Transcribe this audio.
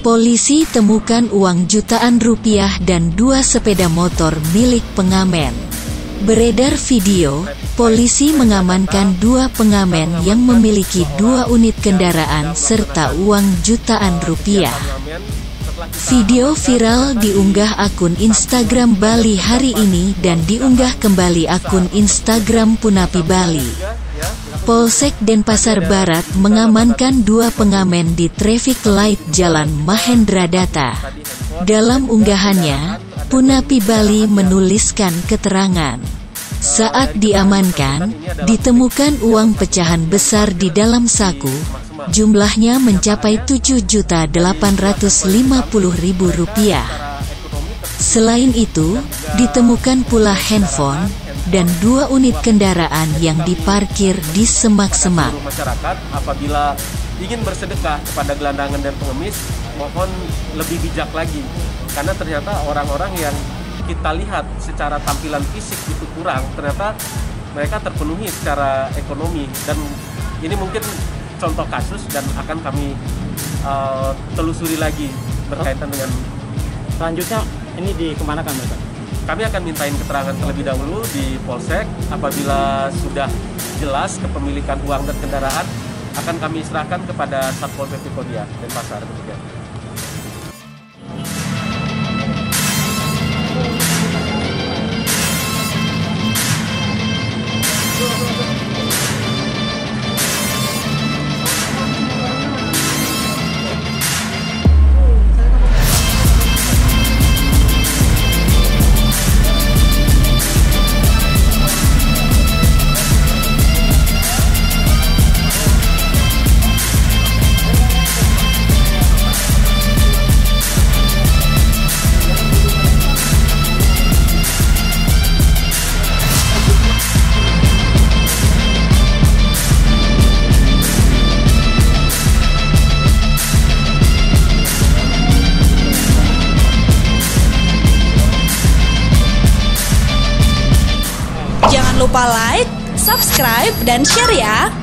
Polisi temukan uang jutaan rupiah dan dua sepeda motor milik pengamen. Beredar video, polisi mengamankan dua pengamen yang memiliki dua unit kendaraan serta uang jutaan rupiah. Video viral diunggah akun Instagram Bali hari ini dan diunggah kembali akun Instagram Punapi Bali. Polsek Denpasar Barat mengamankan dua pengamen di traffic light Jalan Mahendra Data. Dalam unggahannya, Punapi Bali menuliskan keterangan. Saat diamankan, ditemukan uang pecahan besar di dalam saku. Jumlahnya mencapai Rp7.850.000. Secara ekonomi Selain itu, ditemukan pula handphone dan dua unit kendaraan yang diparkir di semak-semak. apabila ingin bersedekah kepada gelandangan dan pengemis mohon lebih bijak lagi karena ternyata orang-orang yang kita lihat secara tampilan fisik itu kurang ternyata mereka terpenuhi secara ekonomi dan ini mungkin contoh kasus dan akan kami uh, telusuri lagi berkaitan dengan Selanjutnya ini dikemanakan mereka? kami akan mintain keterangan terlebih dahulu di Polsek. Apabila sudah jelas kepemilikan uang dan kendaraan, akan kami serahkan kepada Satpol PP Kodia Denpasar demikian. Lupa like, subscribe, dan share ya.